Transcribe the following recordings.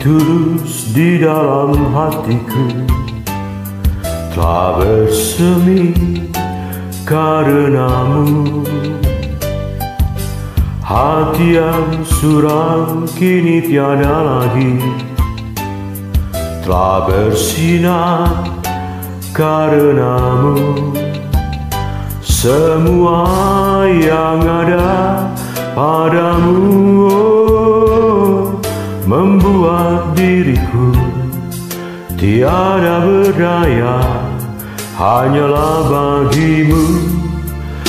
tulus di dalam hatiku. Telah bersemi karenamu. Hati yang suram kini tiada lagi. Telah bersinar karenamu. Semua yang ada padamu tiada berdaya Hanyalah bagimu.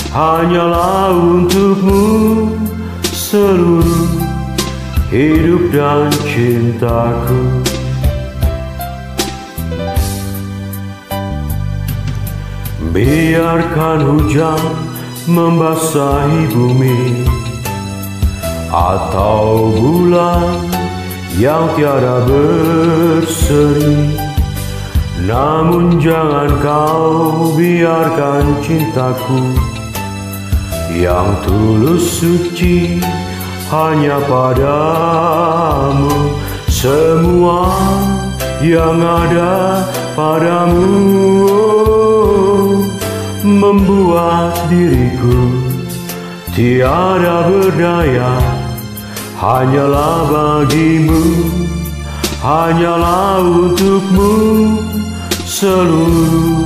Hanyalah untukmu seluruh hidup dan cintaku. Biarkan hujan membasahi bumi Atau bulan yang tiada berseri Namun jangan kau biarkan cintaku Yang tulus suci hanya padamu. Semua yang ada padamu membuat diriku tiada berdaya. Hanyalah bagimu hanyalah untukmu seluruh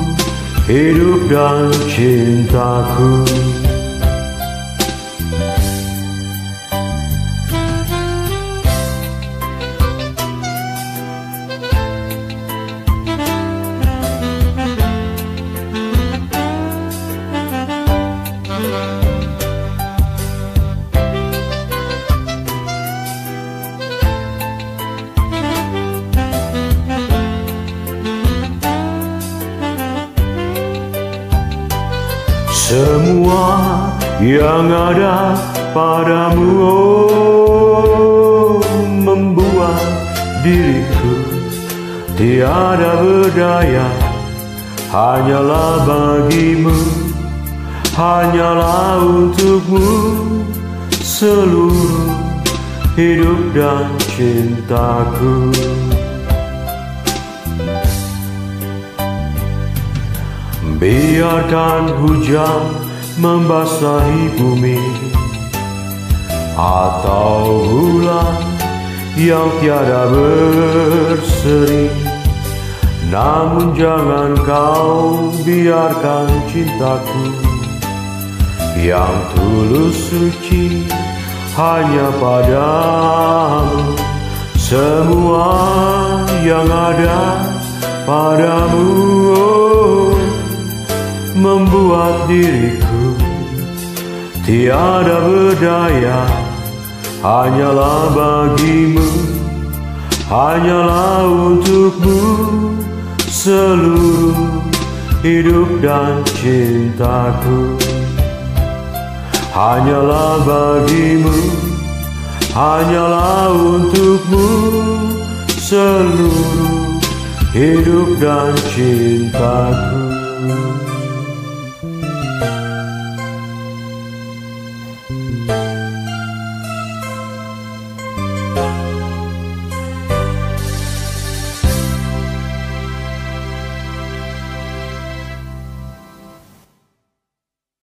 hidup dan cintaku Semua yang ada padamu oh, membuat diriku tiada berdaya. Hanyalah bagimu hanyalah untukmu seluruh hidup dan cintaku Biarkan hujan membasahi bumi. Atau bulan yang tiada berseri. Namun jangan kau biarkan cintaku Yang tulus suci hanya padamu. Semua yang ada padamu. oh, membuat diriku tiada berdaya. Hanyalah bagimu hanyalah untukmu seluruh hidup dan cintaku. Hanyalah bagimu hanyalah untukmu seluruh hidup dan cintaku